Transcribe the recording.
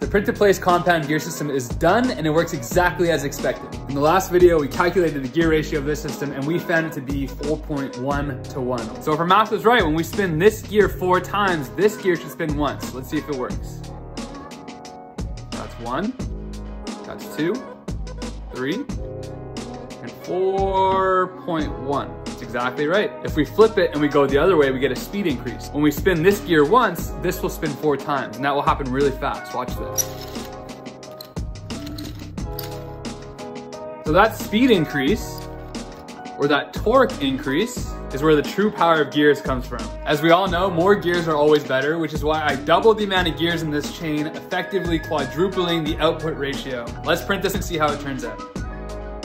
The print in place compound gear system is done and it works exactly as expected. In the last video, we calculated the gear ratio of this system and we found it to be 4.1 to 1. So if our math was right, when we spin this gear four times, this gear should spin once. Let's see if it works. That's one, that's two, three, and 4.1 exactly right. If we flip it and we go the other way, we get a speed increase. When we spin this gear once, this will spin four times, and that will happen really fast. Watch this. So that speed increase, or that torque increase, is where the true power of gears comes from. As we all know, more gears are always better, which is why I doubled the amount of gears in this chain, effectively quadrupling the output ratio. Let's print this and see how it turns out.